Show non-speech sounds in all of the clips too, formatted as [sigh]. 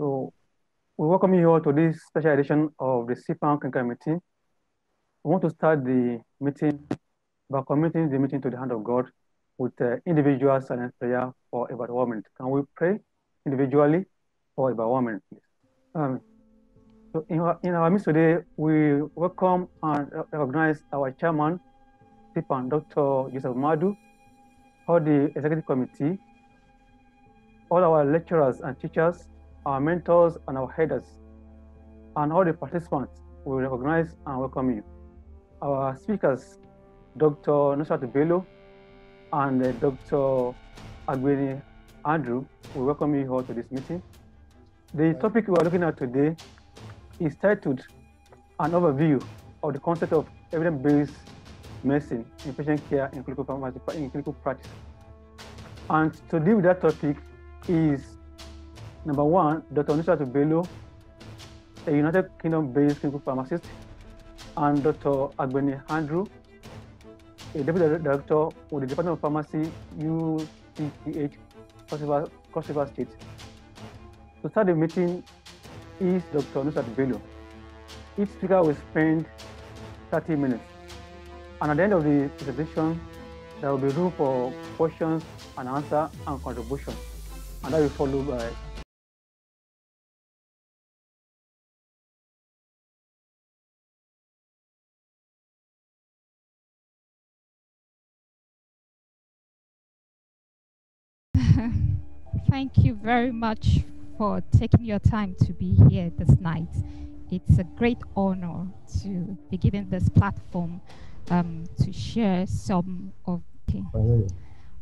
So we welcome you all to this special edition of the CPAN Clinical Meeting. We want to start the meeting by committing the meeting to the hand of God with uh, individual silent prayer for about one minute. Can we pray individually for about one minute, please? Um, so in our, in our midst today, we welcome and recognize our chairman, CPAN, Dr. Joseph Madu, all the executive committee, all our lecturers and teachers, our mentors and our headers, and all the participants, we recognize and welcome you. Our speakers, Dr. Nusrat Bello and uh, Dr. Agbeni Andrew, we welcome you all to this meeting. The topic we are looking at today is titled An Overview of the Concept of Evidence-Based Medicine in Patient Care in Clinical, in clinical Practice. And to deal with that topic is number one, Dr. Nusrat Bello, a United Kingdom-based clinical pharmacist, and Dr. Agbeni Andrew, a deputy director with the Department of Pharmacy, UCTH, Cross River State. To start the meeting is Dr. Nusrat Bello. Each speaker will spend 30 minutes. And at the end of the presentation, there will be room for questions and answer and contribution. And that will follow by [laughs] Thank you very much for taking your time to be here this night. It's a great honor to be given this platform um, to share some of. Okay,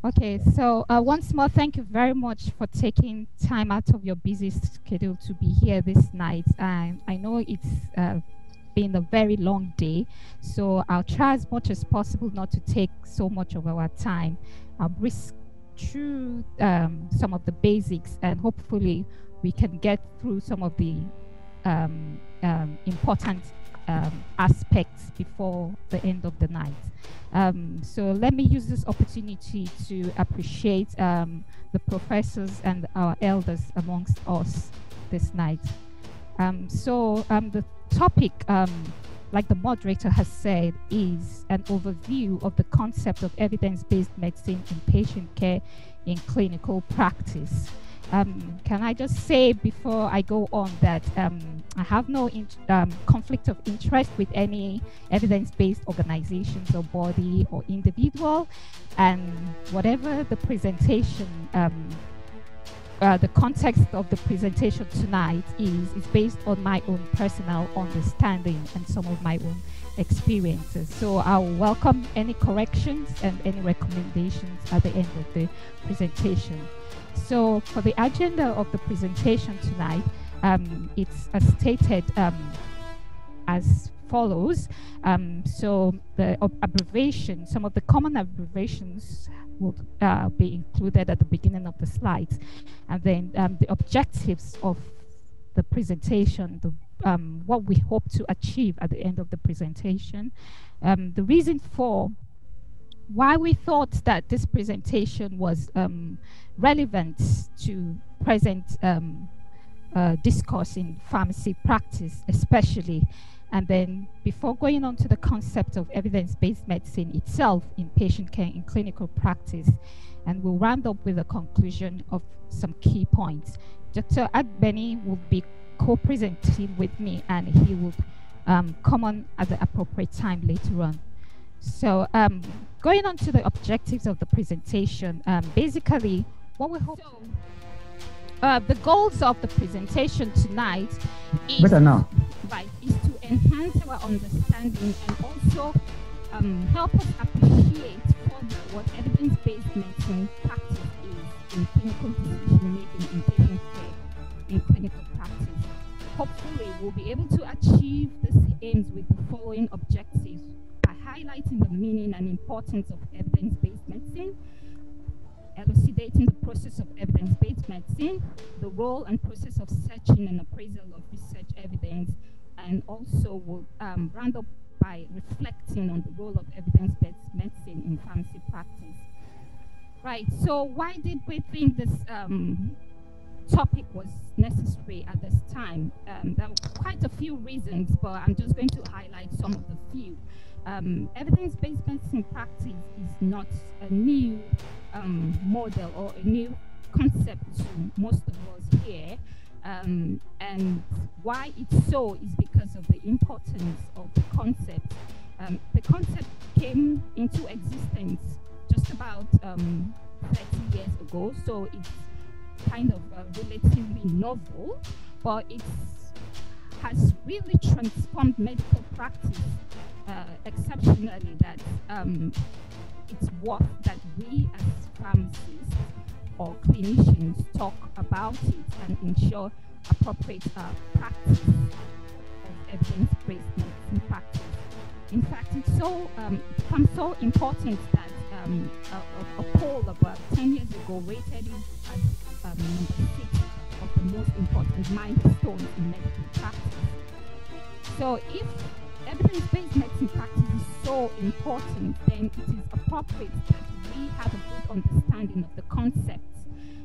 okay so uh, once more, thank you very much for taking time out of your busy schedule to be here this night. And I know it's uh, been a very long day, so I'll try as much as possible not to take so much of our time. I'll risk through um, some of the basics and hopefully we can get through some of the um, um, important um, aspects before the end of the night. Um, so let me use this opportunity to appreciate um, the professors and our elders amongst us this night. so the topic like the moderator has said, is an overview of the concept of evidence based medicine in patient care in clinical practice. Um, can I just say before I go on that um, I have no um, conflict of interest with any evidence based organizations or body or individual, and whatever the presentation um, uh, the context of the presentation tonight is, is based on my own personal understanding and some of my own experiences. So I'll welcome any corrections and any recommendations at the end of the presentation. So for the agenda of the presentation tonight, um, it's as stated um, as follows. Um, so the abbreviation, some of the common abbreviations will uh, be included at the beginning of the slides. And then um, the objectives of the presentation, the, um, what we hope to achieve at the end of the presentation. Um, the reason for why we thought that this presentation was um, relevant to present um, uh, discourse in pharmacy practice, especially and then before going on to the concept of evidence-based medicine itself in patient care in clinical practice, and we'll round up with a conclusion of some key points. Dr. Agbeni will be co-presenting with me and he will um, come on at the appropriate time later on. So um, going on to the objectives of the presentation, um, basically what we hope... So, uh, the goals of the presentation tonight is, Better now. Is to enhance our understanding and also um, help us appreciate further what evidence-based medicine practice is in clinical decision making in patient care in clinical practice. Hopefully, we'll be able to achieve these aims with the following objectives by highlighting the meaning and importance of evidence-based medicine, elucidating the process of evidence-based medicine, the role and process of searching and appraisal of research evidence, and also will um, round up by reflecting on the role of evidence-based medicine in pharmacy practice. Right, so why did we think this um, topic was necessary at this time. Um, there were quite a few reasons, but I'm just going to highlight some of the few. Um, evidence-based medicine practice is not a new um, model or a new concept to most of us here. Um, and why it's so is because of the importance of the concept. Um, the concept came into existence just about um, 30 years ago, so it's kind of uh, relatively novel, but it has really transformed medical practice uh, exceptionally that um, it's worth that we as pharmacists or clinicians talk about it and ensure appropriate uh, practice of evidence-based medicine practice. In fact, it's so um, so important that um, a, a, poll about 10 years ago rated it as um, number six of the most important milestones in medical practice. So if evidence-based medicine practice is so important, then it is appropriate that we have a good understanding of the concepts,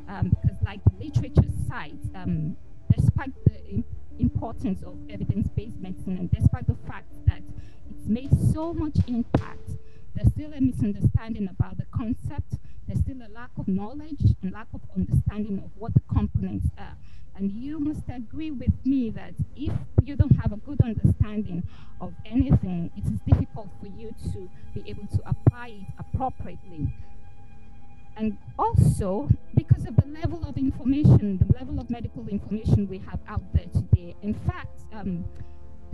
um, because like the literature cites, um, despite the importance of evidence-based medicine and despite the fact that it's made so much impact, there's still a misunderstanding about the concept, there's still a lack of knowledge and lack of understanding of what the components are. And you must agree with me that if you don't have a good understanding of anything, it is difficult for you to be able to apply it appropriately. And also, because of the level of information, the level of medical information we have out there today, in fact, um,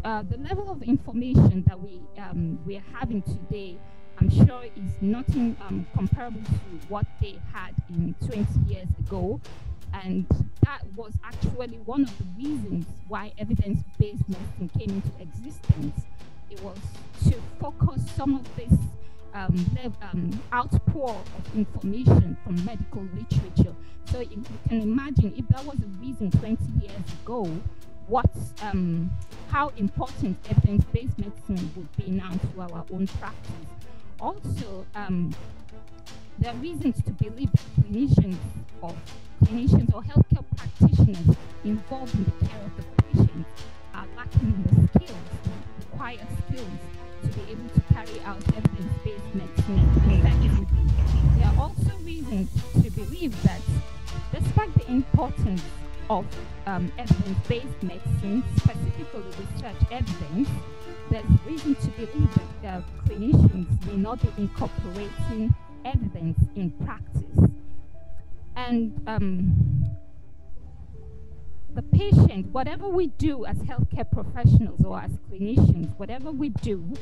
uh, the level of information that we, um, we are having today, I'm sure is nothing um, comparable to what they had in 20 years ago. And that was actually one of the reasons why evidence-based medicine came into existence. It was to focus some of this um, um, outpour of information from medical literature. So you, can imagine if that was a reason 20 years ago, what, um, how important evidence-based medicine would be now to our own practice. Also, um, there are reasons to believe that clinicians or clinicians or healthcare practitioners involved in the care of the patient are lacking in the skills, required skills to be able to carry out evidence-based medicine effectively. There are also reasons to believe that despite the importance of um, evidence-based medicine, specifically research evidence, there's reason to believe that uh, clinicians may not be incorporating evidence in practice. And um, the patient, whatever we do as healthcare professionals or as clinicians, whatever we do,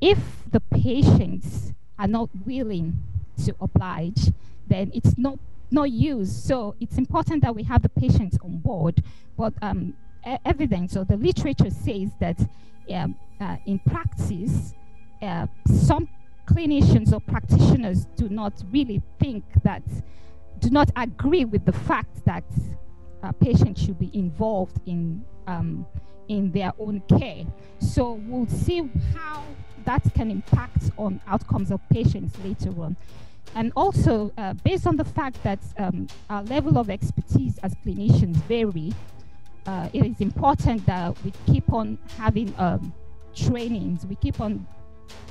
if the patients are not willing to oblige, then it's not no use. So it's important that we have the patients on board. But um, e evidence or the literature says that um, uh, in practice, uh, some clinicians or practitioners do not really think that, do not agree with the fact that uh, patients should be involved in um, in their own care. So we'll see how that can impact on outcomes of patients later on. And also, uh, based on the fact that um, our level of expertise as clinicians vary, uh, it is important that we keep on having um, trainings, we keep on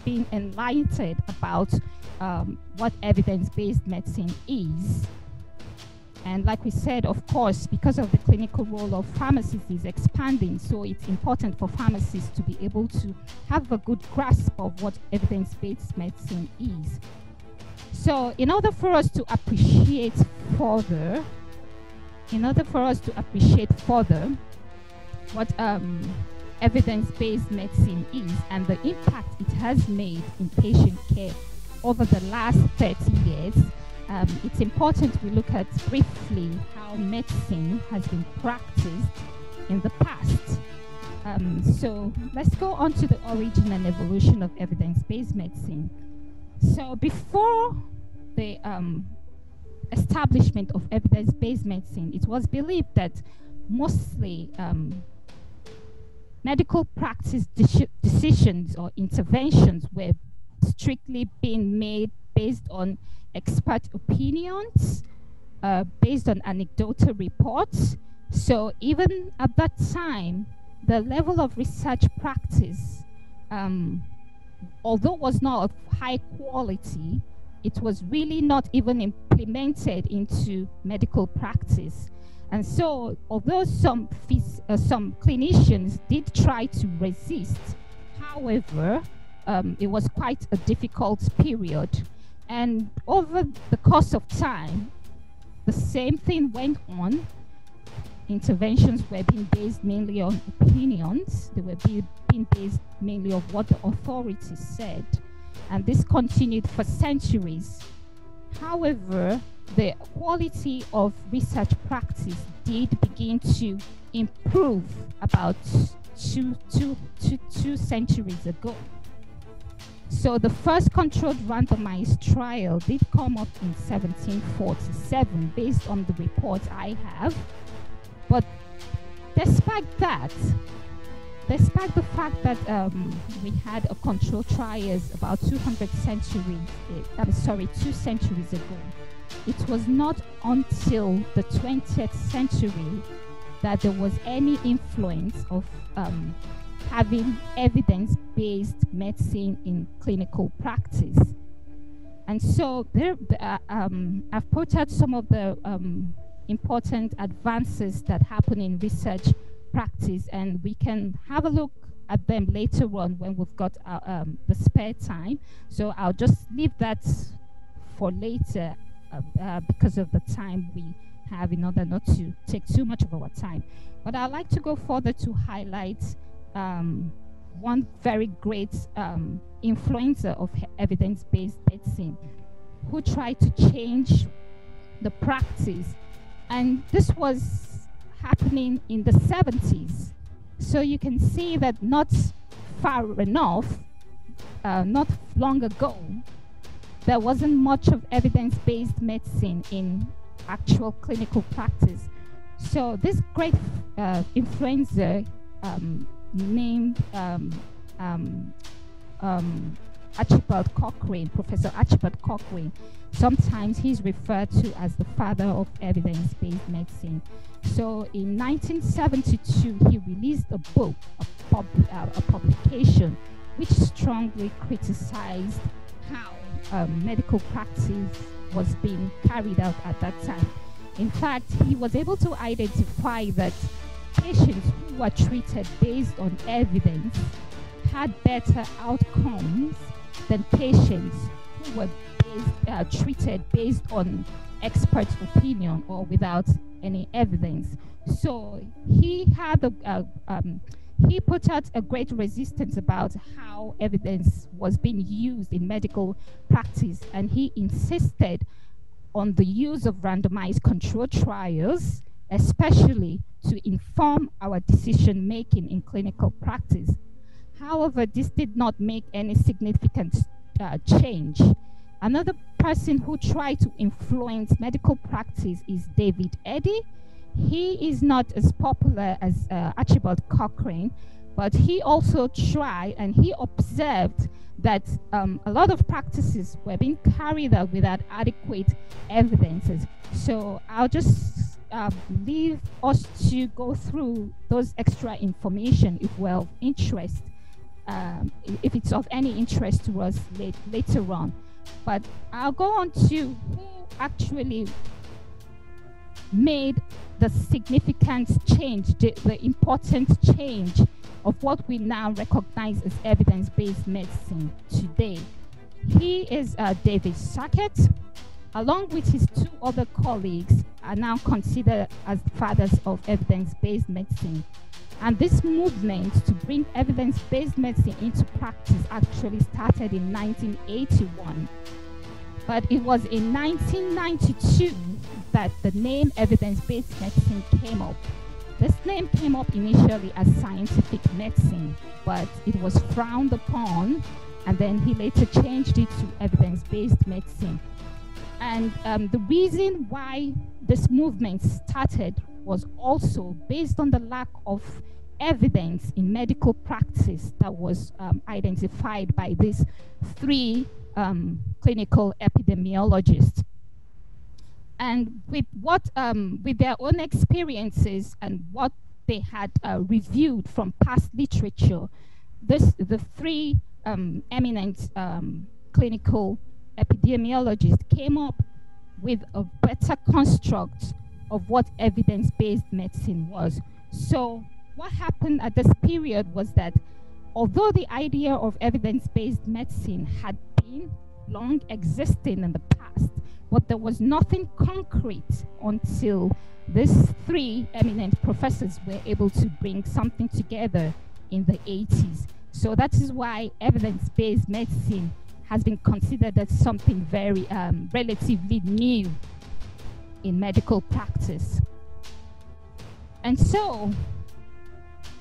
being enlightened about um, what evidence-based medicine is and like we said, of course, because of the clinical role of pharmacists is expanding, so it's important for pharmacists to be able to have a good grasp of what evidence-based medicine is. So in order for us to appreciate further, in order for us to appreciate further what um, evidence-based medicine is and the impact it has made in patient care over the last 30 years, um, it's important we look at briefly how medicine has been practiced in the past. Um, so let's go on to the origin and evolution of evidence-based medicine. So before the um, establishment of evidence-based medicine, it was believed that mostly um, medical practice de decisions or interventions were strictly being made based on expert opinions uh, based on anecdotal reports. So even at that time, the level of research practice, um, although was not of high quality, it was really not even implemented into medical practice. And so, although some, uh, some clinicians did try to resist, however, um, it was quite a difficult period. And over the course of time, the same thing went on. Interventions were being based mainly on opinions, they were being based mainly on what the authorities said. And this continued for centuries. However, the quality of research practice did begin to improve about two, two, two, two centuries ago. So the first controlled randomized trial did come up in 1747 based on the reports I have. But despite that, despite the fact that um, we had a controlled trials about 200 centuries, uh, I'm sorry, two centuries ago, it was not until the 20th century that there was any influence of um, having evidence based medicine in clinical practice. And so there, uh, um, I've put out some of the um, important advances that happen in research practice, and we can have a look at them later on when we've got our, um, the spare time. So I'll just leave that for later uh, uh, because of the time we have in order not to take too much of our time. But I'd like to go further to highlight um, one very great um, influencer of evidence-based medicine who tried to change the practice. And this was happening in the 70s. So you can see that not far enough, uh, not long ago, there wasn't much of evidence-based medicine in actual clinical practice. So this great uh, influencer um, named um, um, um, Archibald Cochrane, Professor Archibald Cochrane. Sometimes he's referred to as the father of evidence-based medicine. So in 1972, he released a book, a, pub, uh, a publication, which strongly criticized how um, medical practice was being carried out at that time. In fact, he was able to identify that patients who were treated based on evidence had better outcomes than patients who were based, uh, treated based on expert opinion or without any evidence. So he had a, uh, um, he put out a great resistance about how evidence was being used in medical practice, and he insisted on the use of randomized control trials, especially to inform our decision making in clinical practice. However, this did not make any significant uh, change. Another person who tried to influence medical practice is David Eddy. He is not as popular as uh, Archibald Cochrane, but he also tried and he observed that um, a lot of practices were being carried out without adequate evidences. So I'll just um, leave us to go through those extra information if we're of interest, um, if it's of any interest to us late, later on. But I'll go on to who actually made the significant change, the, the important change of what we now recognize as evidence-based medicine today. He is uh, David Sackett, along with his two other colleagues, are now considered as fathers of evidence-based medicine. And this movement to bring evidence-based medicine into practice actually started in 1981. But it was in 1992 that the name evidence-based medicine came up. This name came up initially as scientific medicine, but it was frowned upon, and then he later changed it to evidence-based medicine. And um, the reason why this movement started was also based on the lack of evidence in medical practice that was um, identified by these three um, clinical epidemiologists. And with what, um, with their own experiences and what they had uh, reviewed from past literature, this, the three um, eminent um, clinical epidemiologists came up with a better construct of what evidence-based medicine was. So what happened at this period was that although the idea of evidence-based medicine had been long existing in the past, but there was nothing concrete until these three eminent professors were able to bring something together in the 80s. So that is why evidence-based medicine has been considered as something very um, relatively new in medical practice. And so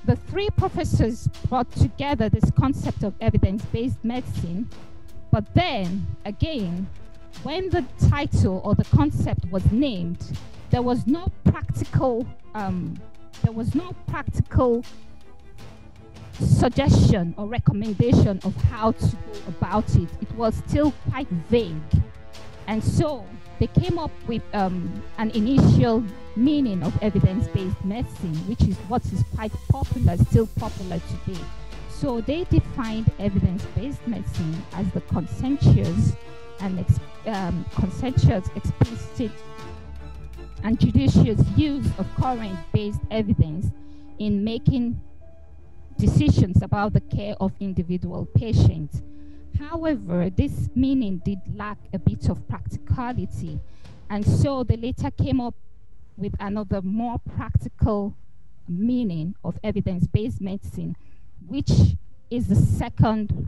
the three professors brought together this concept of evidence-based medicine, but then again, when the title or the concept was named, there was no practical, um, there was no practical suggestion or recommendation of how to go about it. It was still quite vague. And so they came up with um, an initial meaning of evidence-based medicine, which is what is quite popular, still popular today. So they defined evidence-based medicine as the consensus and ex um, consensus, explicit, and judicious use of current-based evidence in making decisions about the care of individual patients. However, this meaning did lack a bit of practicality, and so they later came up with another more practical meaning of evidence-based medicine, which is the second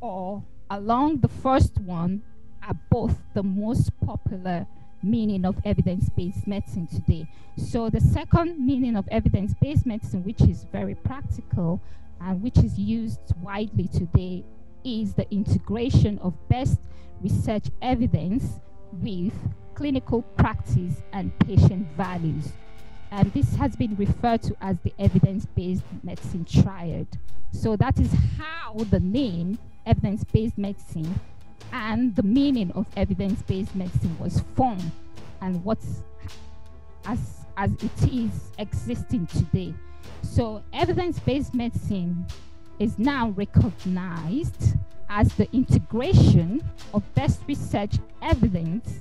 or along the first one are both the most popular meaning of evidence-based medicine today. So the second meaning of evidence-based medicine, which is very practical and which is used widely today, is the integration of best research evidence with clinical practice and patient values. And this has been referred to as the evidence-based medicine triad. So that is how the name evidence-based medicine and the meaning of evidence-based medicine was formed and what's as as it is existing today. So evidence-based medicine is now recognized as the integration of best research evidence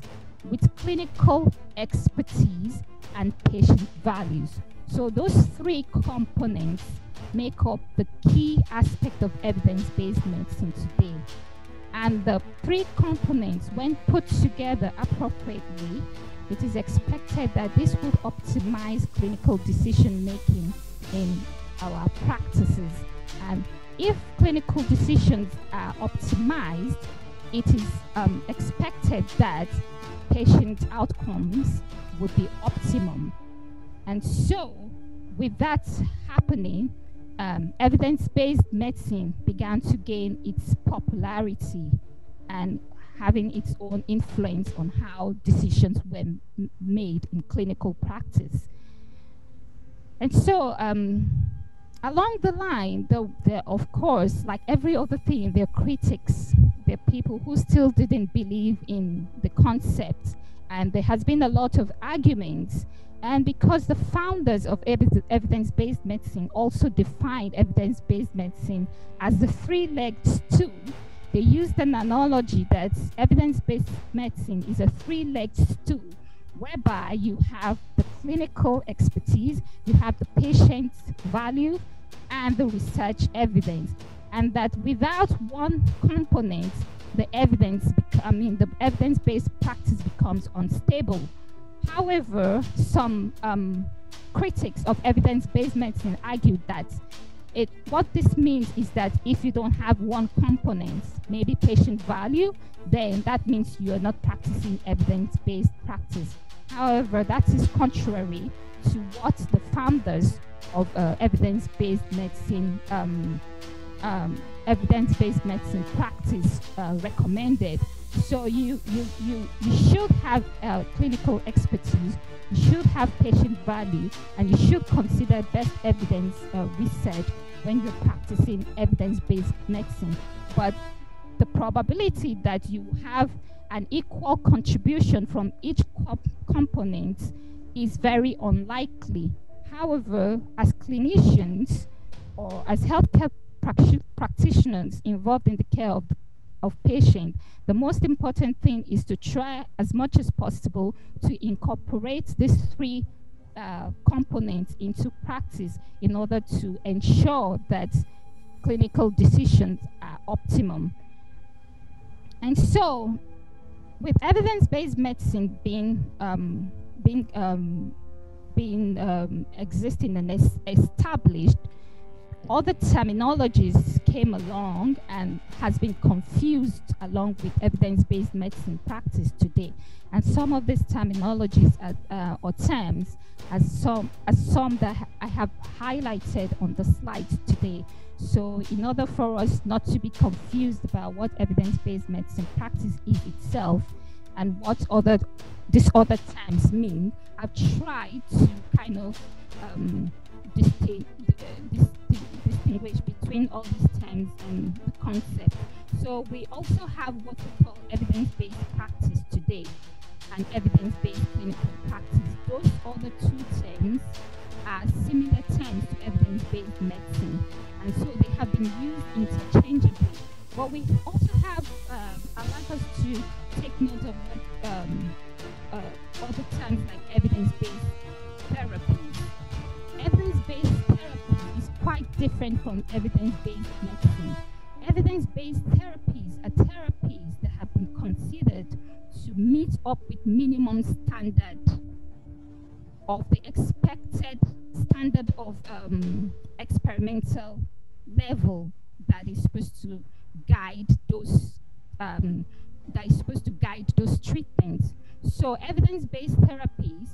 with clinical expertise and patient values. So those three components make up the key aspect of evidence-based medicine today. And the three components, when put together appropriately, it is expected that this would optimize clinical decision making in our practices. And if clinical decisions are optimized, it is um, expected that patient outcomes would be optimum. And so, with that happening, um, evidence-based medicine began to gain its popularity and having its own influence on how decisions were made in clinical practice. And so, um, along the line, the, of course, like every other thing, there are critics, there are people who still didn't believe in the concept, and there has been a lot of arguments. And because the founders of evidence-based medicine also defined evidence-based medicine as the three-legged stool, they used an analogy that evidence-based medicine is a three-legged stool whereby you have the clinical expertise, you have the patient's value, and the research evidence. And that without one component, the evidence, I mean, the evidence-based practice becomes unstable. However, some um, critics of evidence-based medicine argued that it, what this means is that if you don't have one component, maybe patient value, then that means you're not practicing evidence-based practice. However, that is contrary to what the founders of uh, evidence-based medicine um, um, evidence-based medicine practice uh, recommended. So you, you, you, you should have uh, clinical expertise, you should have patient value, and you should consider best evidence uh, research when you're practicing evidence-based medicine. But the probability that you have an equal contribution from each component is very unlikely. However, as clinicians or as healthcare practitioners involved in the care of, of patient, the most important thing is to try as much as possible to incorporate these three uh, components into practice in order to ensure that clinical decisions are optimum. And so, with evidence-based medicine being um, being um, being um, existing and es established, other terminologies came along and has been confused along with evidence-based medicine practice today. And some of these terminologies uh, or terms as some, as some that I have highlighted on the slides today. So in order for us not to be confused about what evidence-based medicine practice is itself and what other these other terms mean, I've tried to kind of um, distinguish, distinguish between all these terms and the concept. So we also have what we call evidence-based practice today and evidence-based clinical practice. Those other two terms are similar terms to evidence-based medicine, and so they have been used interchangeably. But we also have, um, like us to take note of um, uh, other terms like evidence-based therapies. Quite different from evidence-based medicine. Evidence-based therapies are therapies that have been considered to meet up with minimum standard of the expected standard of um, experimental level that is supposed to guide those um, that is supposed to guide those treatments. So evidence-based therapies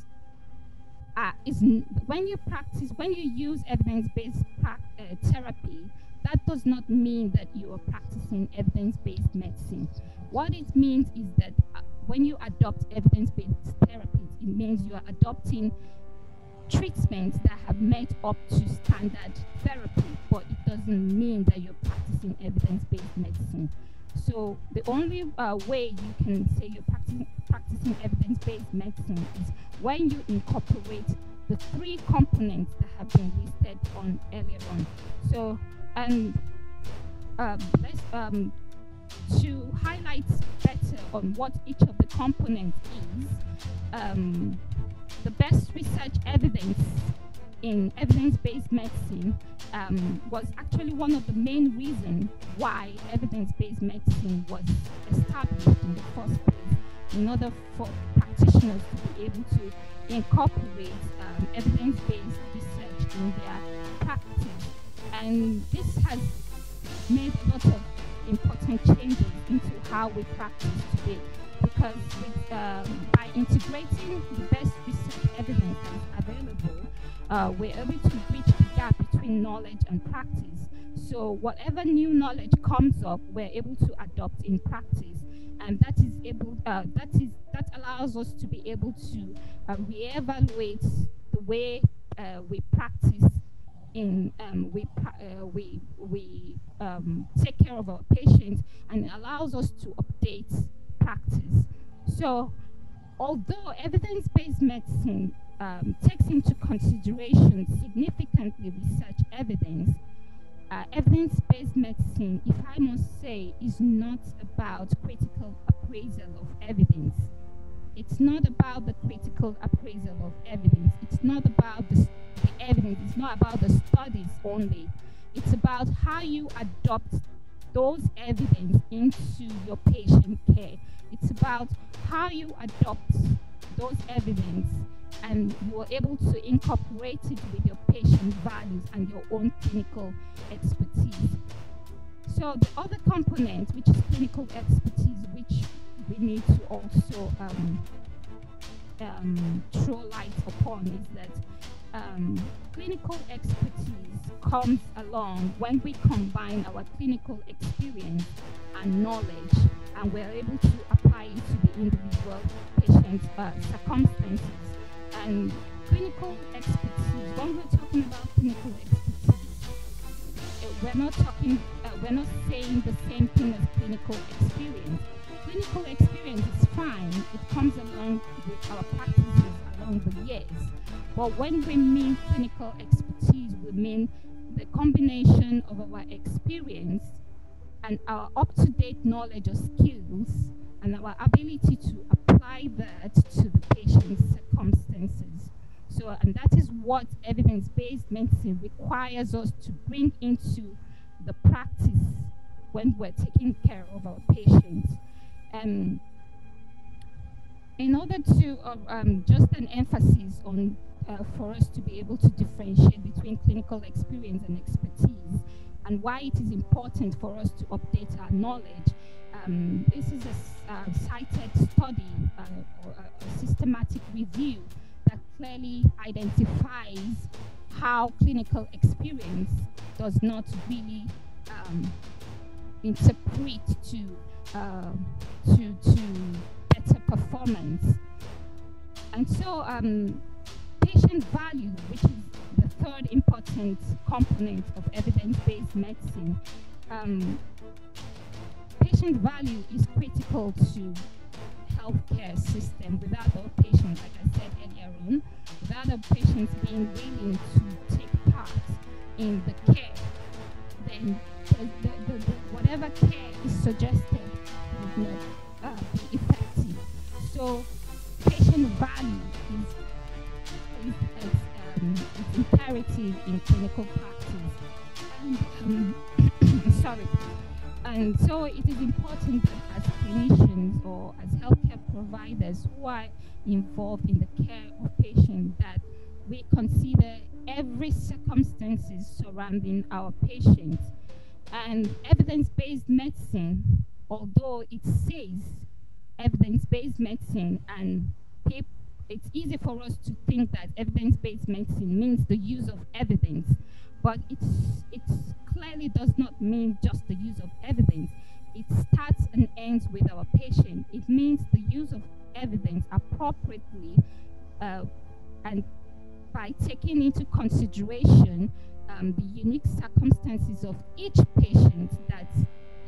uh, is when you practice when you use evidence-based uh, therapy, that does not mean that you are practicing evidence-based medicine. What it means is that uh, when you adopt evidence-based therapy, it means you are adopting treatments that have met up to standard therapy, but it doesn't mean that you're practicing evidence-based medicine. So the only uh, way you can say you're practicing, practicing evidence-based medicine is when you incorporate the three components that have been listed on earlier on. So, and um, let's um, to highlight better on what each of the components is, um, the best research evidence in evidence-based medicine um, was actually one of the main reasons why evidence-based medicine was established in the first place in order for practitioners to be able to incorporate um, evidence-based research in their practice. And this has made a lot of important changes into how we practice today because with, um, by integrating the best research evidence available, uh, we're able to bridge the gap between knowledge and practice. So whatever new knowledge comes up, we're able to adopt in practice, and that is able uh, that is that allows us to be able to uh, reevaluate the way uh, we practice in um, we uh, we we um, take care of our patients and allows us to update practice. So, although evidence-based medicine um, takes into consideration significantly research evidence, uh, evidence-based medicine, if I must say, is not about critical appraisal of evidence. It's not about the critical appraisal of evidence. It's not about the the evidence. It's not about the studies only. It's about how you adopt those evidence into your patient care. It's about how you adopt those evidence and you are able to incorporate it with your patient values and your own clinical expertise. So the other component, which is clinical expertise, which we need to also um, um, throw light upon is that um, clinical expertise comes along when we combine our clinical experience and knowledge and we're able to apply it to the individual patient's uh, circumstances. And clinical expertise, when we're talking about clinical expertise, uh, we're not talking, uh, we're not saying the same thing as clinical experience. Clinical experience is fine. It comes along with our practices along the years. But when we mean clinical expertise, we mean the combination of our experience and our up-to-date knowledge or skills and our ability to apply that to the patient's circumstances. So, and that is what evidence-based medicine requires us to bring into the practice when we're taking care of our patients. And in order to, uh, um, just an emphasis on, uh, for us to be able to differentiate between clinical experience and expertise, and why it is important for us to update our knowledge. Um, this is a uh, cited study uh, or a, a systematic review that clearly identifies how clinical experience does not really um, interpret to, uh, to, to better performance. And so um, patient value, which is the third important component of evidence-based medicine, um, patient value is critical to healthcare system. Without our patients, like I said earlier on, without patients being willing to take part in the care, then the, the, the, whatever care is suggested not uh, be effective. So patient value is, is, is, um, is imperative in clinical practice. And, um, [coughs] sorry. And so it is important that as clinicians or as healthcare providers who are involved in the care of patients that we consider every circumstances surrounding our patients. And evidence-based medicine, although it says evidence-based medicine and it's easy for us to think that evidence-based medicine means the use of evidence, but it's, it clearly does not mean just the use of evidence. It starts and ends with our patient. It means the use of evidence appropriately uh, and by taking into consideration um, the unique circumstances of each patient that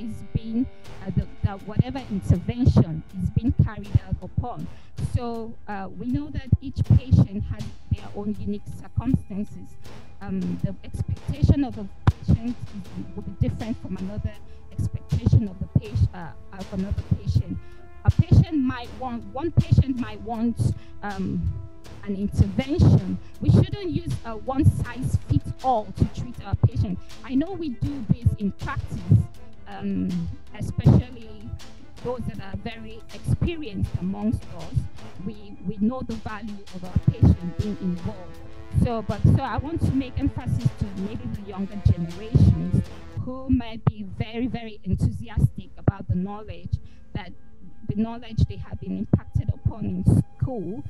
is being, uh, the, the whatever intervention is being carried out upon. So uh, we know that each patient has their own unique circumstances. Um, the expectation of a patient will be different from another expectation of the patient uh, of another patient. A patient might want one patient might want um, an intervention. We shouldn't use a one size fits all to treat our patient. I know we do this in practice, um, especially those that are very experienced amongst us. We, we know the value of our patient being involved. So, but so I want to make emphasis to maybe the younger generations who might be very, very enthusiastic about the knowledge that the knowledge they have been impacted upon in school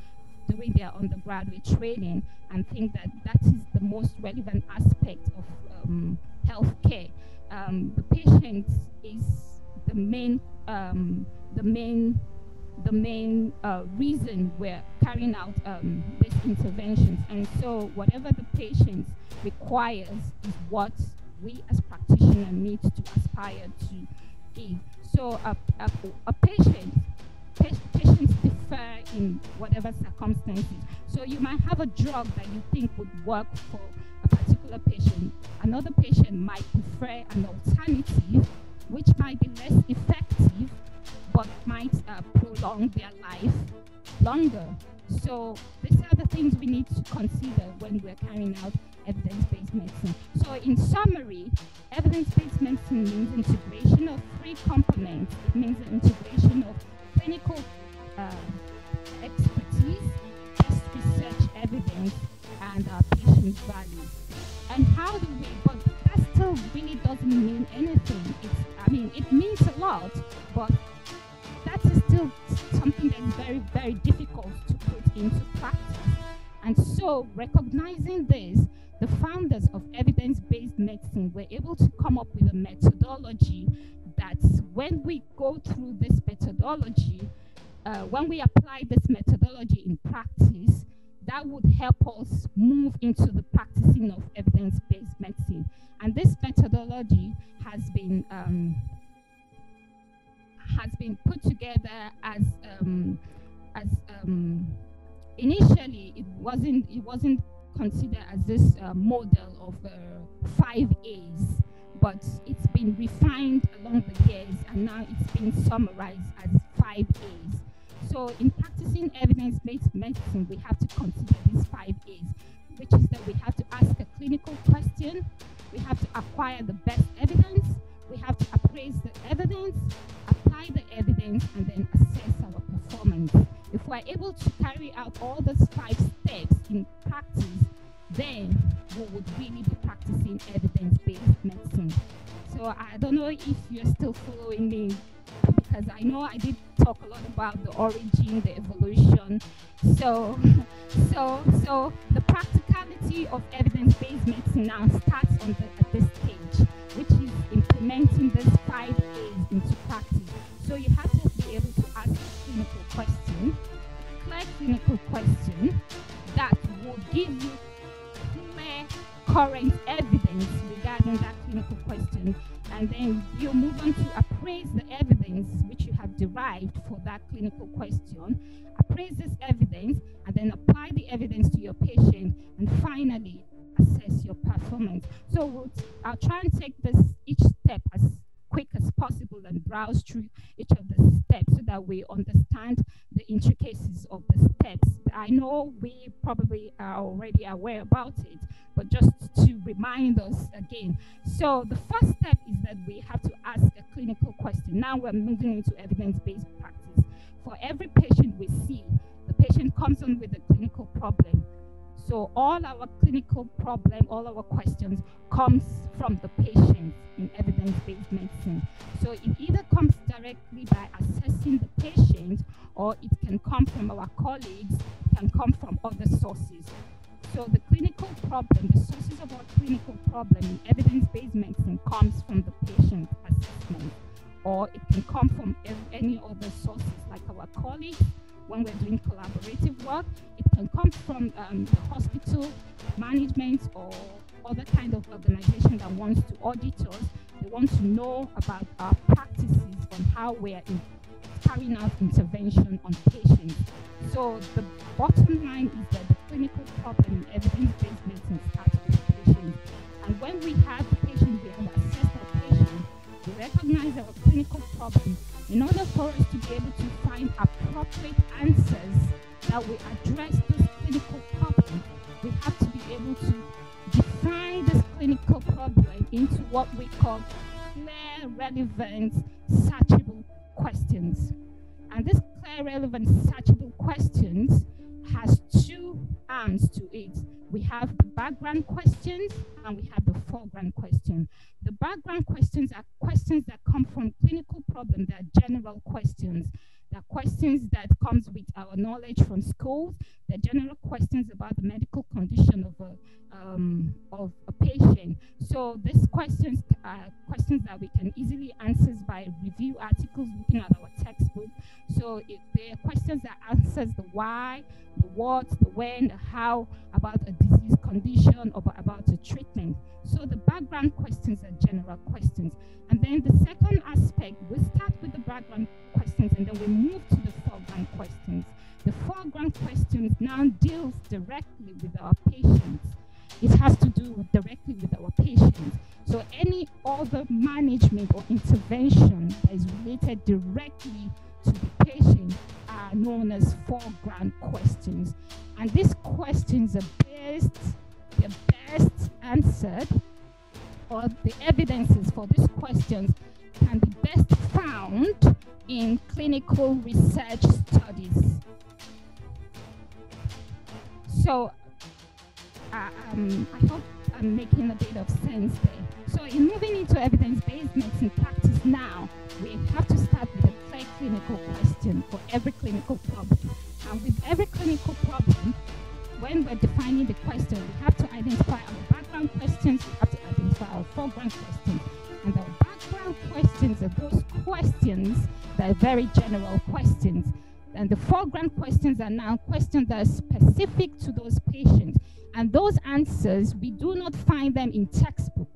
during their undergraduate training and think that that is the most relevant aspect of um, healthcare. Um, the patient is the main, um, the main, the main uh, reason we're carrying out um, these interventions. And so whatever the patient requires is what we as practitioners need to aspire to give. So a, a, a patient patients differ in whatever circumstances. So you might have a drug that you think would work for a particular patient. Another patient might prefer an alternative which might be less effective but might uh, prolong their life longer. So these are the things we need to consider when we're carrying out evidence-based medicine. So in summary, evidence-based medicine means integration of three components. It means the integration of clinical uh, expertise, best research evidence, and patient value. And how do we, but that still really doesn't mean anything. It's, I mean, it means a lot, but that is still something that is very, very difficult to put into practice. And so, recognizing this, the founders of evidence based medicine were able to come up with a methodology that when we go through this methodology, uh, when we apply this methodology in practice, that would help us move into the practicing of evidence-based medicine. And this methodology has been um, has been put together as um, as um, initially it wasn't it wasn't considered as this uh, model of uh, five A's, but it's been refined along the years and now it's been summarized as five A's. So in practicing evidence-based medicine, we have to consider these five A's, which is that we have to ask a clinical question, we have to acquire the best evidence, we have to appraise the evidence, apply the evidence, and then assess our performance. If we're able to carry out all those five steps in practice, then we would really be practicing evidence-based medicine. So I don't know if you're still following me because I know I did talk a lot about the origin, the evolution. So, [laughs] so, so the practicality of evidence-based medicine now starts the, at this stage, which is implementing these five A's into practice. So you have for that clinical question, appraise this evidence, and then apply the evidence to your patient, and finally assess your performance. So we'll I'll try and take this each step as quick as possible and browse through each of the steps so that we understand the intricacies of the steps. I know we probably are already aware about it, but just to remind us again. So the first step is that we have to ask a clinical question. Now we're moving into evidence-based practice. For every patient we see, the patient comes on with a clinical problem. So all our clinical problem, all our questions comes from the patient in evidence-based medicine. So it either comes directly by assessing the patient or it can come from our colleagues, can come from other sources. So the clinical problem, the sources of our clinical problem in evidence-based medicine comes from the patient assessment or it can come from any other sources like our colleagues when we're doing collaborative work. It can come from um, the hospital management or other kind of organization that wants to audit us. They want to know about our practices on how we're in carrying out intervention on patients. So the bottom line is that the clinical problem evidence-based medicine starts with patient. And when we have the patient, we have assessed our patient, we recognize our clinical problem. In order for us to be able to find appropriate answers that will address those clinical problems, we have to be able to define this clinical problem into what we call clear, relevant, searchable questions. And this clear, relevant, searchable questions has two arms to it. We have the background questions and we have the foreground questions. The background questions are questions that come from clinical problems, they are general questions. Are questions that comes with our knowledge from schools. The general questions about the medical condition of a, um, of a patient. So these questions are questions that we can easily answer by review articles, looking at our textbook. So if there are questions that answers the why, the what, the when, the how, about a disease condition, or about a treatment. So the background questions are general questions. And then the second aspect, we start with the background questions and then we move to the foreground questions. The foreground questions now deals directly with our patients. It has to do directly with our patients. So any other management or intervention that is related directly to the patient are known as foreground questions. And these questions are based, they're best answered, or the evidences for these questions can be best found in clinical research studies. So uh, um, I hope I'm making a bit of sense there. So in moving into evidence-based medicine practice now, we have to start with a clear clinical question for every clinical problem. And with every clinical problem, when we're defining the question, we have to identify our background questions, we have to identify our foreground questions. And our background questions are those questions that are very general questions. And the foreground questions are now questions that are specific to those patients. And those answers, we do not find them in textbook.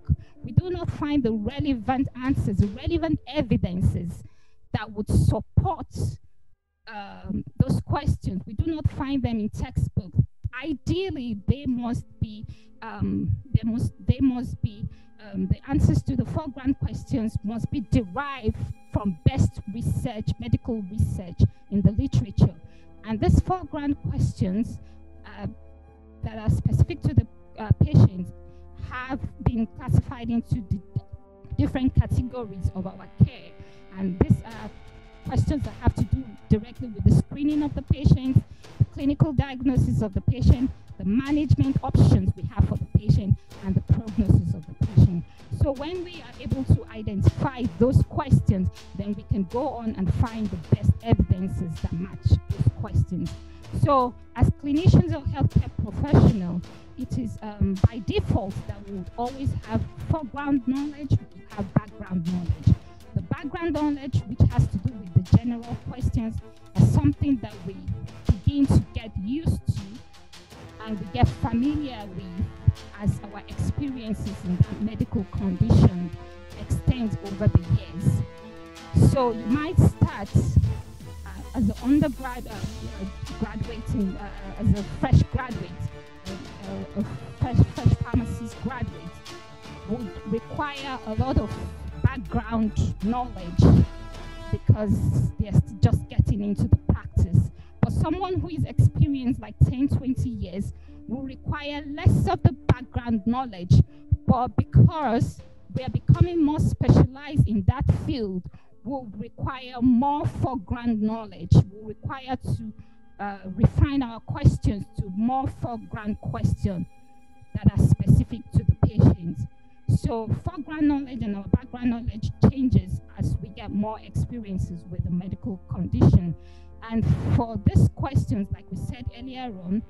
We do not find the relevant answers, the relevant evidences that would support um, those questions. We do not find them in textbooks. Ideally, they must be um, they must they must be um, the answers to the foreground questions must be derived from best research, medical research in the literature. And these foreground questions uh, that are specific to the uh, patient have been classified into different categories of our care. And these are questions that have to do directly with the screening of the patient, the clinical diagnosis of the patient, the management options we have for the patient, and the prognosis of the patient. So when we are able to identify those questions, then we can go on and find the best evidences that match those questions. So as clinicians or healthcare professionals, it is um, by default that we always have foreground knowledge, we have background knowledge. The background knowledge, which has to do with the general questions, is something that we begin to get used to and we get familiar with as our experiences in that medical condition extend over the years. So you might start uh, as an undergrad, uh, graduating, uh, as a fresh graduate, uh, a fresh, fresh pharmacist graduate would require a lot of background knowledge because they're just getting into the practice. But someone who is experienced like 10, 20 years will require less of the background knowledge, but because we are becoming more specialized in that field, will require more foreground knowledge, will require to uh, refine our questions to more foreground questions that are specific to the patient. So foreground knowledge and our background knowledge changes as we get more experiences with the medical condition. And for these questions, like we said earlier on,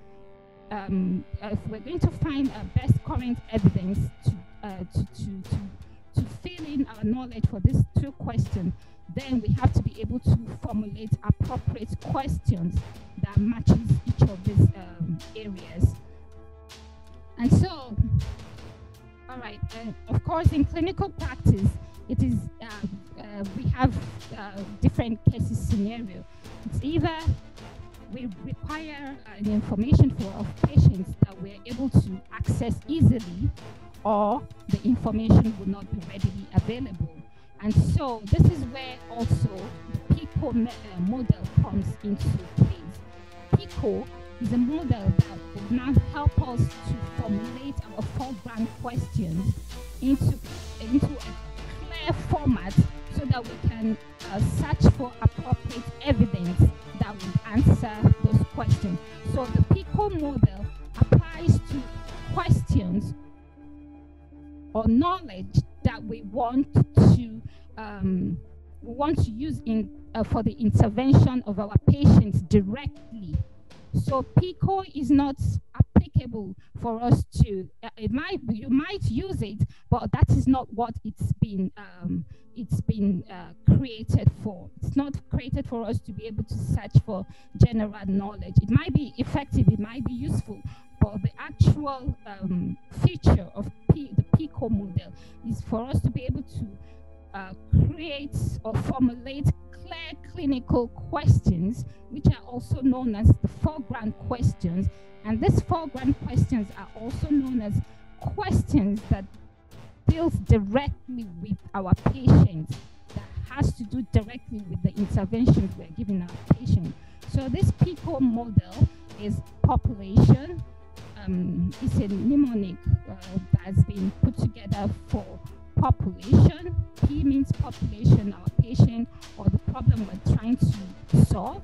um, if we're going to find our best current evidence to, uh, to, to, to, to fill in our knowledge for these two questions, then we have to be able to formulate appropriate questions that matches each of these um, areas. And so, all right, uh, of course, in clinical practice, it is, uh, uh we have different cases scenario. It's either we require the information for our patients that we're able to access easily or the information will not be readily available. And so this is where also the PICO model comes into place. PICO is a model that will now help us to formulate our foreground questions into, into a clear format so that we can uh, search for appropriate evidence that would answer those questions. So the PICO model applies to questions or knowledge that we want to um, we want to use in uh, for the intervention of our patients directly. So PICO is not applicable for us to. Uh, it might you might use it, but that is not what it's been um, it's been uh, created for. It's not created for us to be able to search for general knowledge. It might be effective, it might be useful, but the actual um, feature of P, the PICO model is for us to be able to uh, create or formulate clear clinical questions, which are also known as the foreground questions. And these foreground questions are also known as questions that deals directly with our patients that has to do directly with the interventions we're giving our patients. So this PICO model is population. Um, it's a mnemonic uh, that's been put together for population. P means population, our patient, or the problem we're trying to solve.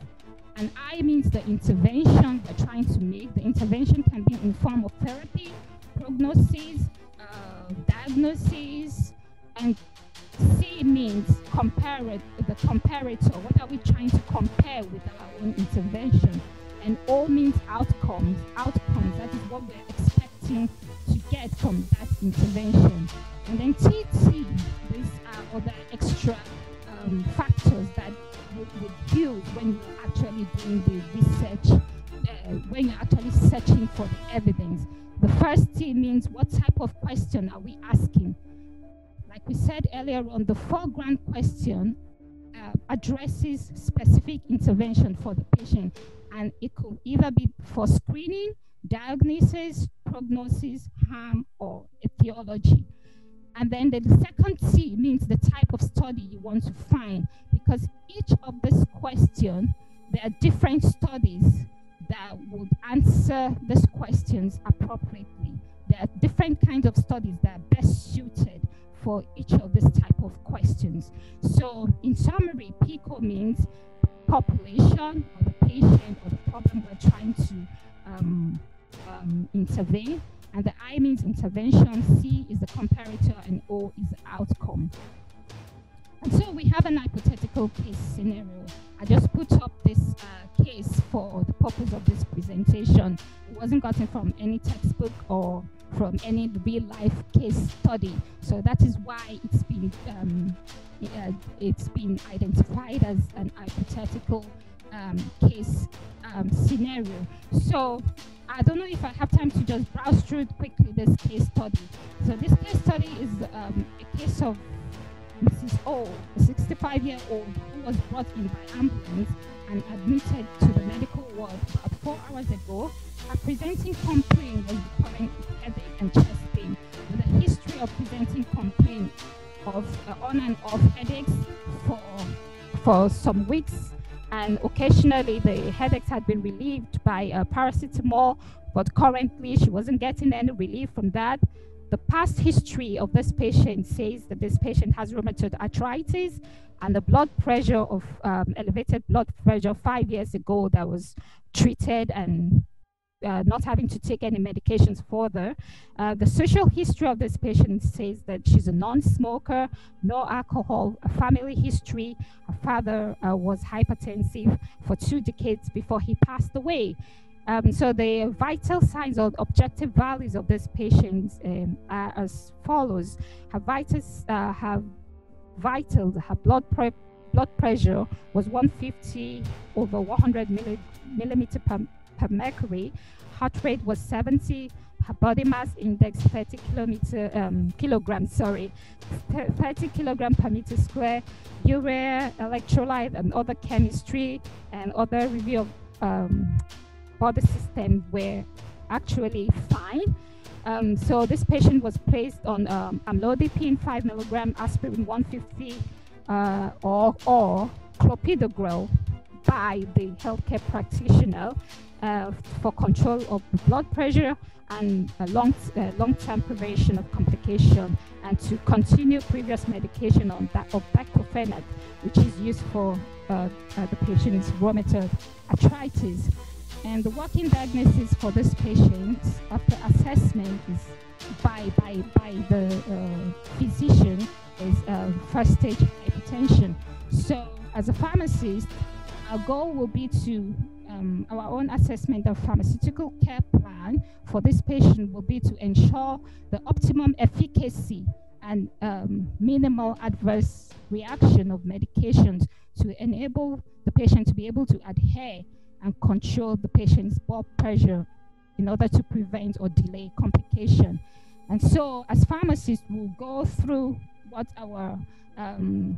And I means the intervention we're trying to make. The intervention can be in form of therapy, prognosis, uh, diagnosis, and C means compare it, the comparator. What are we trying to compare with our own intervention? And O means outcomes. Outcomes, that is what we're expecting to get from that intervention. And then TT, these are other extra um, factors that you would when you're actually doing the research, uh, when you're actually searching for the evidence. The first T means what type of question are we asking? Like we said earlier on, the foreground question uh, addresses specific intervention for the patient. And it could either be for screening, diagnosis, prognosis, harm, or etiology. And then the second T means the type of study you want to find, because each of these questions, there are different studies that would answer these questions appropriately. There are different kinds of studies that are best suited for each of these type of questions. So in summary, PICO means population or the patient or the problem we're trying to um, um, intervene. And the I means intervention, C is the comparator, and O is the outcome. And so we have an hypothetical case scenario. I just put up this uh, case for the purpose of this presentation. It wasn't gotten from any textbook or from any real life case study. So that is why it's been um, uh, it's been identified as an hypothetical um, case um, scenario. So I don't know if I have time to just browse through quickly this case study. So this case study is um, a case of Mrs. O, a 65-year-old who was brought in by ambulance and admitted to the medical ward about four hours ago. Her presenting complaint was recurrent headache and chest pain with a history of presenting complaint of uh, on and off headaches for for some weeks and occasionally the headaches had been relieved by uh, paracetamol but currently she wasn't getting any relief from that. The past history of this patient says that this patient has rheumatoid arthritis and the blood pressure of um, elevated blood pressure five years ago that was treated and uh, not having to take any medications further. Uh, the social history of this patient says that she's a non-smoker, no alcohol, a family history. Her father uh, was hypertensive for two decades before he passed away. Um, so the vital signs or objective values of this patient um, are as follows. Her vitals uh, have vital, her blood, blood pressure was 150 over 100 milli millimeter per per mercury. Heart rate was 70. Her body mass index 30 kilometer um, kilograms, sorry, 30 kilogram per meter square. Urea, electrolyte, and other chemistry and other review of um, body system were actually fine. Um, so this patient was placed on um, amlodipine 5 milligram, aspirin 150, uh, or, or clopidogrel by the healthcare practitioner uh, for control of blood pressure and long, uh, long-term prevention of complication and to continue previous medication on that of diclofenac, which is used for uh, uh, the patient's rheumatoid arthritis. And the working diagnosis for this patient after assessment is by, by, by the uh, physician is uh, first stage hypertension. So as a pharmacist, our goal will be to um, our own assessment of pharmaceutical care plan for this patient will be to ensure the optimum efficacy and um, minimal adverse reaction of medications to enable the patient to be able to adhere and control the patient's blood pressure in order to prevent or delay complication. And so as pharmacists, we'll go through what our um,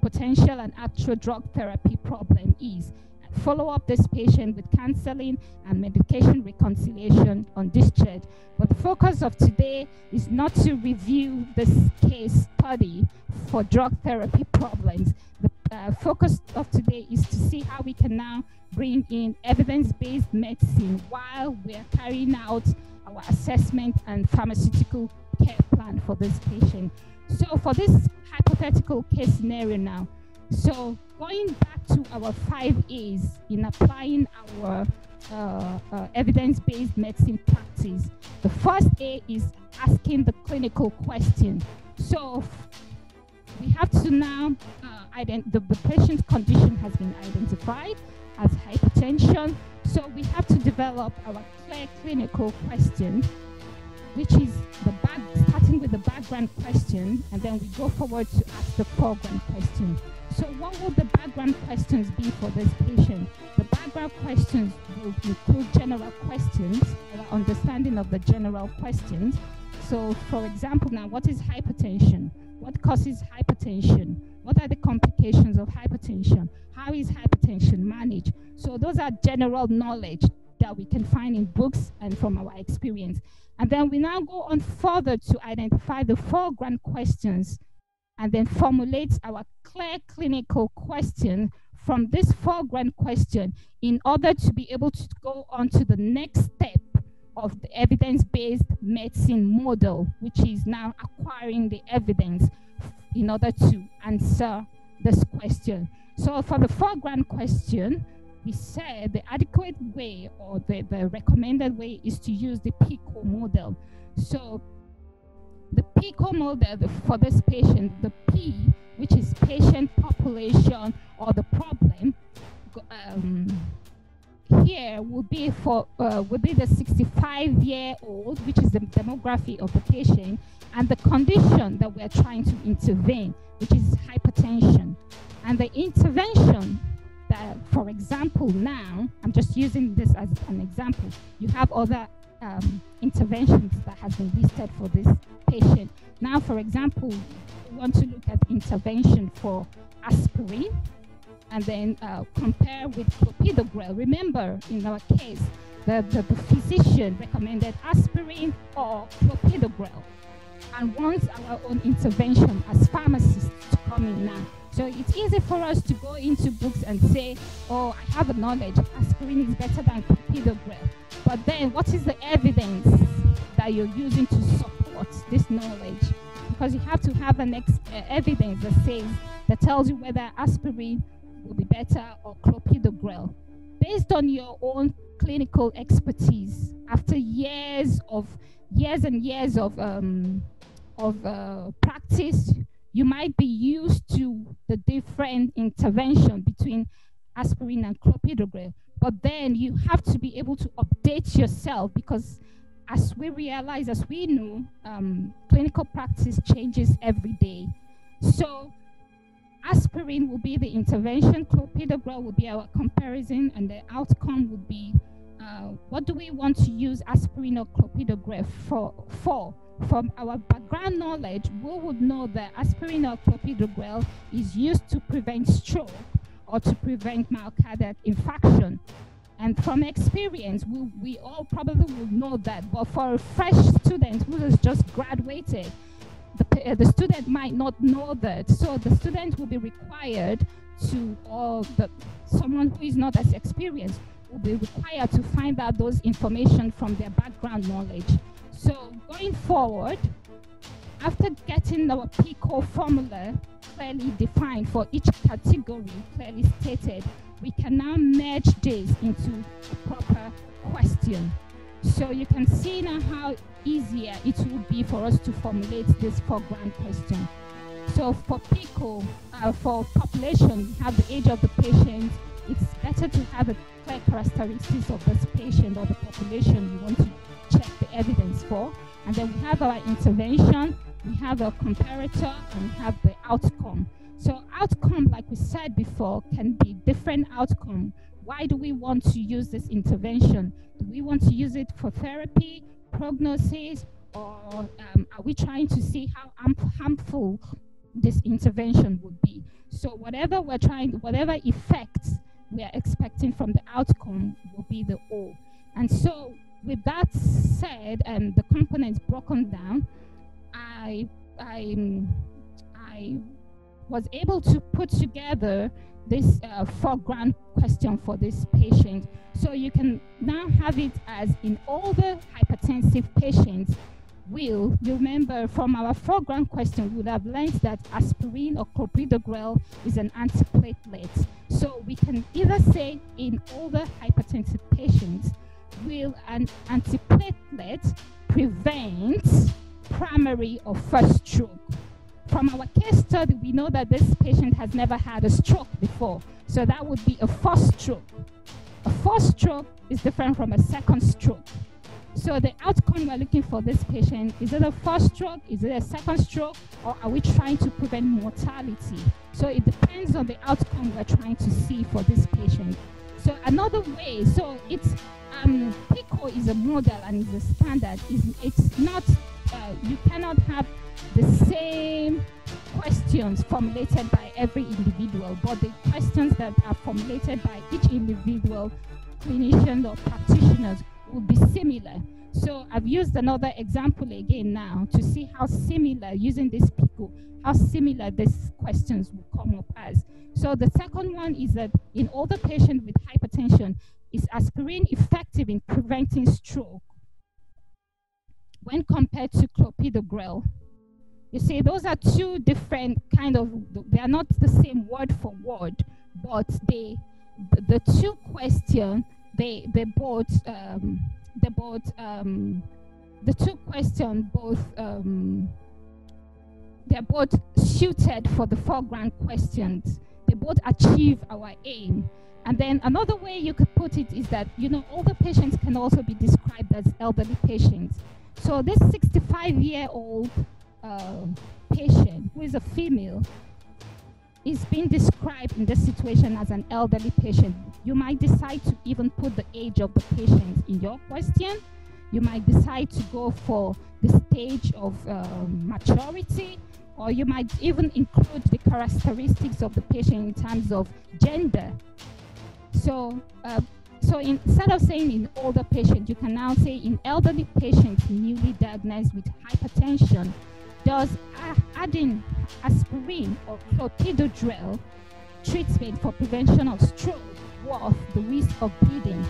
potential and actual drug therapy problem is follow up this patient with counseling and medication reconciliation on discharge. But the focus of today is not to review this case study for drug therapy problems. The uh, focus of today is to see how we can now bring in evidence-based medicine while we're carrying out our assessment and pharmaceutical care plan for this patient. So for this hypothetical case scenario now, so going back to our five A's in applying our uh, uh, evidence-based medicine practice, the first A is asking the clinical question. So we have to now uh, the, the patient's condition has been identified as hypertension. So we have to develop our clear clinical question, which is the back, starting with the background question, and then we go forward to ask the foreground question. So what would the background questions be for this patient? The background questions will include general questions, our understanding of the general questions. So, for example, now, what is hypertension? What causes hypertension? What are the complications of hypertension? How is hypertension managed? So, those are general knowledge that we can find in books and from our experience. And then we now go on further to identify the foreground questions and then formulate our clear clinical question from this foreground question in order to be able to go on to the next step of the evidence-based medicine model, which is now acquiring the evidence in order to answer this question. So for the foreground question, we said the adequate way or the, the recommended way is to use the PICO model. So the PICO model for this patient, the P, which is patient population or the problem, um, here will be for uh, will be the 65 year old, which is the demography of the patient, and the condition that we're trying to intervene, which is hypertension. And the intervention that, for example, now, I'm just using this as an example, you have other um, interventions that has been listed for this patient. Now, for example, we want to look at intervention for aspirin and then uh, compare with clopidogrel. Remember, in our case, the, the, the physician recommended aspirin or clopidogrel and wants our own intervention as pharmacists to come in now. So it's easy for us to go into books and say, oh, I have a knowledge, aspirin is better than clopidogrel. But then what is the evidence that you're using to support this knowledge? Because you have to have an ex- uh, evidence that says, that tells you whether aspirin will be better or clopidogrel. Based on your own clinical expertise, after years of years and years of um, of uh, practice, you might be used to the different intervention between aspirin and clopidogrel. But then you have to be able to update yourself because as we realize, as we know, um, clinical practice changes every day. So aspirin will be the intervention, clopidogrel will be our comparison, and the outcome will be uh, what do we want to use aspirin or clopidogrel for, for? From our background knowledge, we would know that aspirin or clopidogrel is used to prevent stroke or to prevent myocardial infarction. And from experience, we, we all probably would know that. But for a fresh student who has just graduated, the, uh, the student might not know that. So the student will be required to, or the, someone who is not as experienced will be required to find out those information from their background knowledge. So going forward, after getting our PICO formula clearly defined for each category, clearly stated, we can now merge this into a proper question. So you can see now how easier it will be for us to formulate this foreground question. So for PICO, uh, for population, we have the age of the patient. It's better to have a clear characteristics of this patient or the population you want to check the evidence for. And then we have our intervention, we have a comparator, and we have the outcome. So outcome, like we said before, can be different outcome. Why do we want to use this intervention? Do we want to use it for therapy, prognosis, or um, are we trying to see how harmful this intervention would be? So whatever we're trying, whatever effects we are expecting from the outcome will be the O. And so with that said and the components broken down, I, I, I was able to put together this uh, foreground question for this patient. So you can now have it as in all the hypertensive patients will, you remember from our foreground question, we would have learned that aspirin or clopidogrel is an antiplatelet. So we can either say in the hypertensive patients, will an antiplatelet prevent primary or first stroke? From our case study, we know that this patient has never had a stroke before. So that would be a first stroke. A first stroke is different from a second stroke. So the outcome we're looking for this patient, is it a first stroke, is it a second stroke, or are we trying to prevent mortality? So it depends on the outcome we're trying to see for this patient. So another way, so it's um, PICO is a model and is a standard. Is it's not uh, you cannot have the same questions formulated by every individual, but the questions that are formulated by each individual clinician or practitioners will be similar. So I've used another example again now to see how similar, using this PICO, how similar these questions will come up as. So the second one is that in older patients with hypertension, is aspirin effective in preventing stroke when compared to clopidogrel? You see, those are two different kind of, they are not the same word for word, but they, the two questions, they, they both, um, they both, um, the two questions both, um, they're both suited for the foreground questions. They both achieve our aim. And then another way you could put it is that, you know, older patients can also be described as elderly patients. So this 65-year-old uh, patient, who is a female, is being described in this situation as an elderly patient. You might decide to even put the age of the patient in your question. You might decide to go for the stage of um, maturity, or you might even include the characteristics of the patient in terms of gender. So, uh, so instead of saying in older patients, you can now say in elderly patients newly diagnosed with hypertension, does uh, adding aspirin or clopidogrel treatment for prevention of stroke worth the risk of bleeding?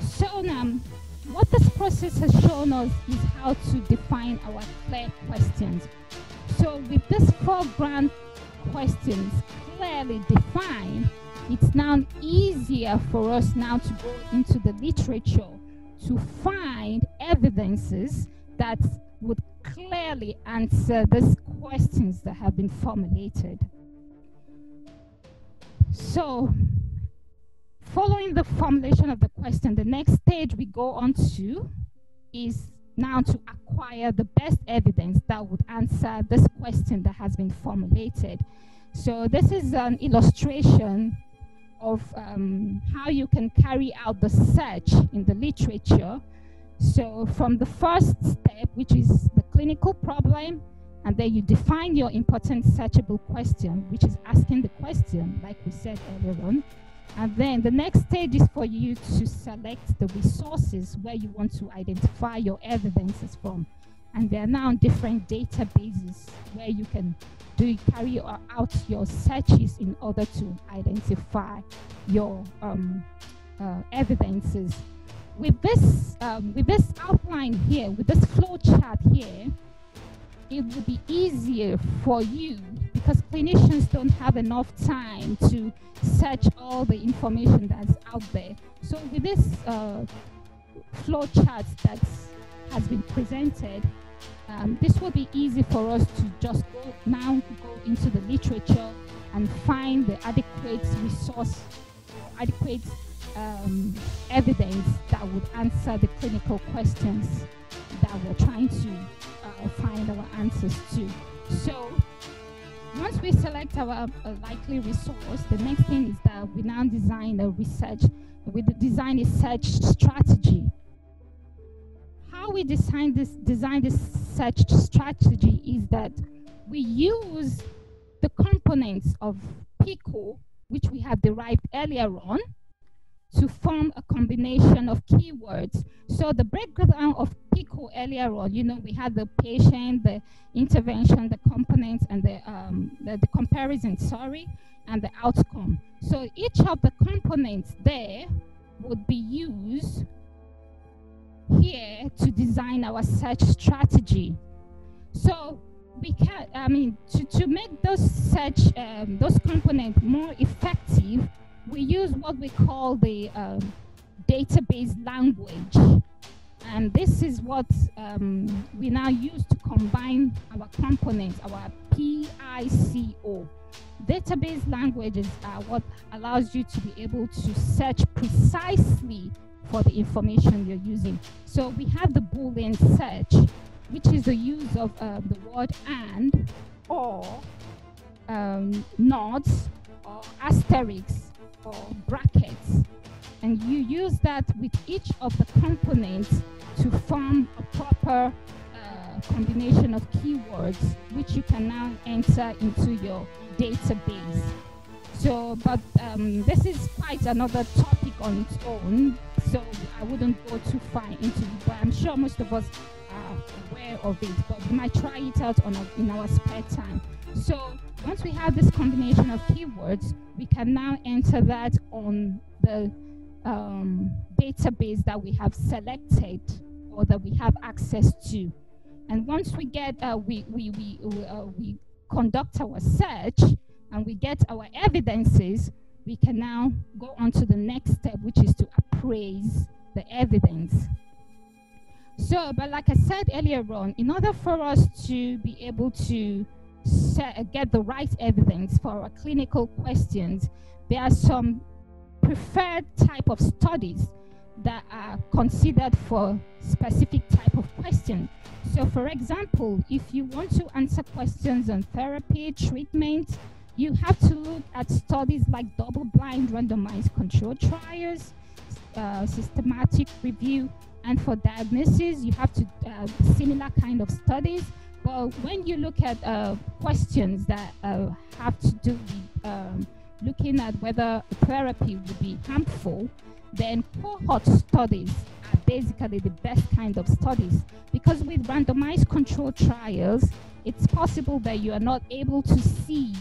So now, what this process has shown us is how to define our clear questions. So with these four grand questions clearly defined, it's now easier for us now to go into the literature to find evidences that would clearly answer these questions that have been formulated. So, following the formulation of the question, the next stage we go on to is now to acquire the best evidence that would answer this question that has been formulated. So this is an illustration of um, how you can carry out the search in the literature. So from the first step, which is the clinical problem, and then you define your important searchable question, which is asking the question, like we said earlier on. And then the next stage is for you to select the resources where you want to identify your evidences from. And there are now different databases where you can do carry out your searches in order to identify your um, uh, evidences. With this, um, with this outline here, with this flow chart here, it will be easier for you because clinicians don't have enough time to search all the information that's out there. So with this uh, flow chart that has been presented, um, this will be easy for us to just go now go into the literature and find the adequate resource, adequate um, evidence that would answer the clinical questions that we're trying to uh, find our answers to. So once we select our uh, likely resource, the next thing is that we now design a research, we design a search strategy how we design this design this search strategy is that we use the components of PICO, which we have derived earlier on, to form a combination of keywords. So the breakdown of PICO earlier on, you know, we had the patient, the intervention, the components, and the, um, the, the comparison, sorry, and the outcome. So each of the components there would be used here to design our search strategy. So we can, I mean, to, to make those search, um, those components more effective, we use what we call the um, database language. And this is what um, we now use to combine our components, our PICO. Database languages are what allows you to be able to search precisely for the information you're using. So we have the Boolean search, which is the use of uh, the word and or um, nods or asterisks or brackets and you use that with each of the components to form a proper uh, combination of keywords, which you can now enter into your database. So, but um, this is quite another topic on its own, so I wouldn't go too far into it, but I'm sure most of us are aware of it, but we might try it out on in our spare time. So once we have this combination of keywords, we can now enter that on the um, database that we have selected or that we have access to. And once we get, uh, we, we, we, uh, we conduct our search and we get our evidences, we can now go on to the next step, which is to appraise the evidence. So, but like I said earlier on, in order for us to be able to get the right evidence for our clinical questions, there are some preferred type of studies that are considered for specific type of question. So for example, if you want to answer questions on therapy, treatment, you have to look at studies like double-blind randomized control trials, uh, systematic review, and for diagnosis, you have to uh, similar kind of studies. But when you look at uh, questions that uh, have to do with um, looking at whether therapy would be harmful, then cohort studies are basically the best kind of studies because with randomized control trials, it's possible that you are not able to see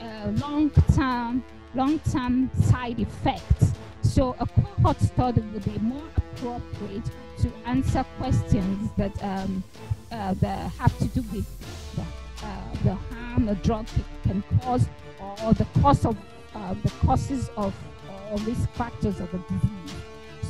uh, long-term long-term side effects. So a cohort study would be more appropriate to answer questions that um, uh, that have to do with the, uh, the harm a drug can cause or the cause of uh, the causes of or risk factors of a disease.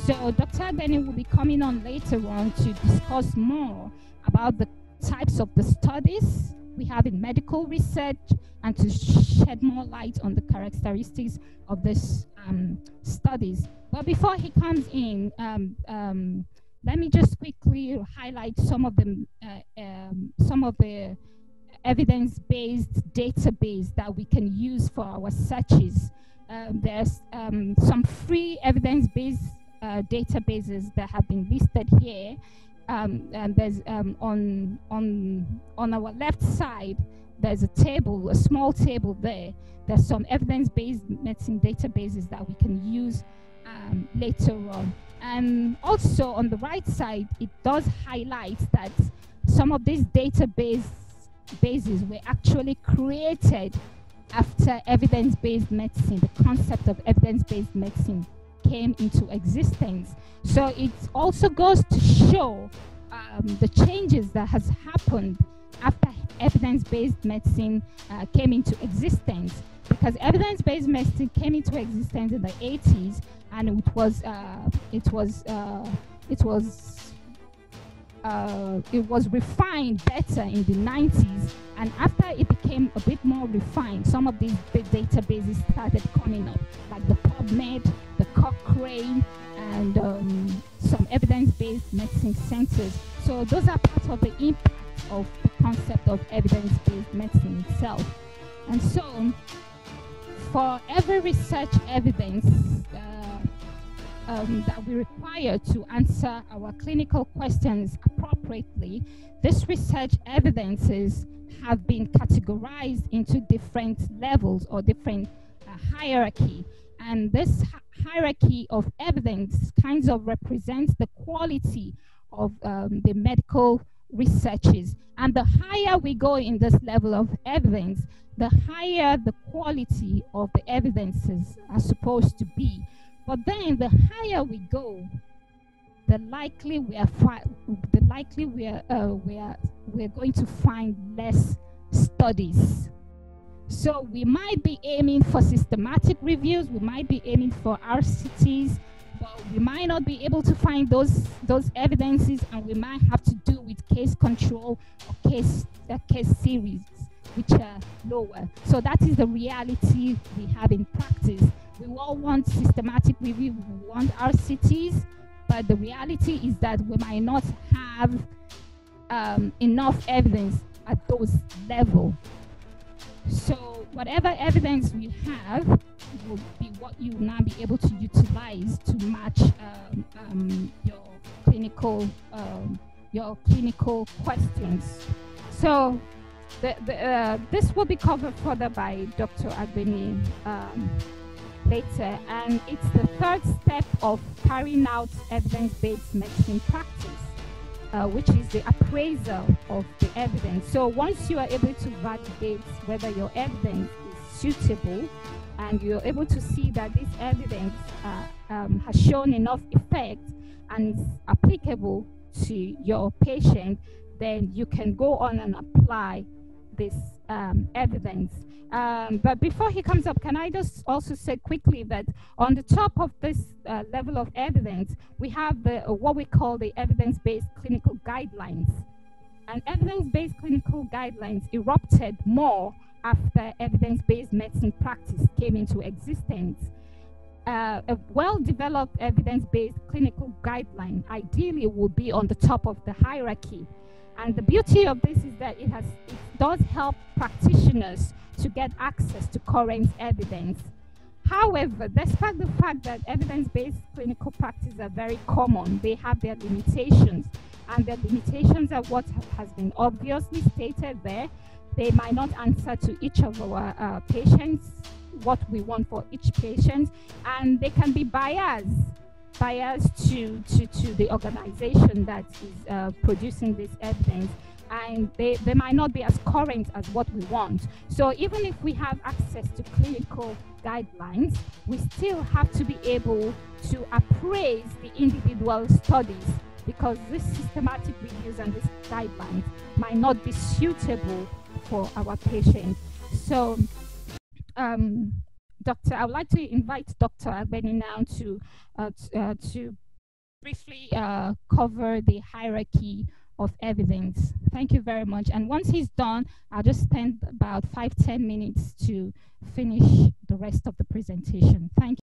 So Dr. Agbeni will be coming on later on to discuss more about the types of the studies we have in medical research and to shed more light on the characteristics of these um, studies. But before he comes in, um, um, let me just quickly highlight some of the uh, um, some of the evidence-based database that we can use for our searches. Um, there's um, some free evidence-based uh, databases that have been listed here. Um, and there's um, on on on our left side there's a table, a small table there. There's some evidence-based medicine databases that we can use um, later on. And also on the right side, it does highlight that some of these database bases were actually created after evidence-based medicine, the concept of evidence-based medicine came into existence. So it also goes to show um, the changes that has happened after evidence-based medicine uh, came into existence. Because evidence-based medicine came into existence in the 80s, and it was uh, it was uh, it was uh, it was refined better in the 90s and after it became a bit more refined some of these big databases started coming up like the PubMed, the Cochrane and um, some evidence-based medicine centers. So those are part of the impact of the concept of evidence-based medicine itself. And so for every research evidence uh, um, that we require to answer our clinical questions appropriately, this research evidences have been categorized into different levels or different uh, hierarchy. And this hierarchy of evidence kinds of represents the quality of um, the medical researches. And the higher we go in this level of evidence, the higher the quality of the evidences are supposed to be. But then the higher we go, the likely we are the likely we are uh, we are we're going to find less studies. So we might be aiming for systematic reviews, we might be aiming for RCTs, but we might not be able to find those those evidences, and we might have to do with case control or case uh, case series, which are lower. So that is the reality we have in practice. We all want systematic review, we want RCTs, but the reality is that we might not have um, enough evidence at those level. So whatever evidence we have will be what you will now be able to utilize to match um, um, your clinical um, your clinical questions. So the, the, uh, this will be covered further by Dr. Agbeni um, later, and it's the third step of carrying out evidence-based medicine practice. Uh, which is the appraisal of the evidence. So once you are able to validate whether your evidence is suitable and you're able to see that this evidence uh, um, has shown enough effect and is applicable to your patient, then you can go on and apply this um, evidence. Um, but before he comes up, can I just also say quickly that on the top of this uh, level of evidence, we have the, uh, what we call the evidence-based clinical guidelines. And evidence-based clinical guidelines erupted more after evidence-based medicine practice came into existence. Uh, a well-developed evidence-based clinical guideline ideally would be on the top of the hierarchy. And the beauty of this is that it has it does help practitioners to get access to current evidence. However, despite the fact that evidence-based clinical practices are very common, they have their limitations. And the limitations are what has been obviously stated there. They might not answer to each of our uh, patients what we want for each patient, and they can be biased biased to, to, to the organization that is uh, producing this evidence and they, they might not be as current as what we want. So even if we have access to clinical guidelines, we still have to be able to appraise the individual studies because this systematic reviews and these guidelines might not be suitable for our patients. So um, Doctor, I would like to invite Dr. Agbeni now to, uh, uh, to briefly uh, cover the hierarchy of evidence. Thank you very much. And once he's done, I'll just spend about five, ten minutes to finish the rest of the presentation. Thank you.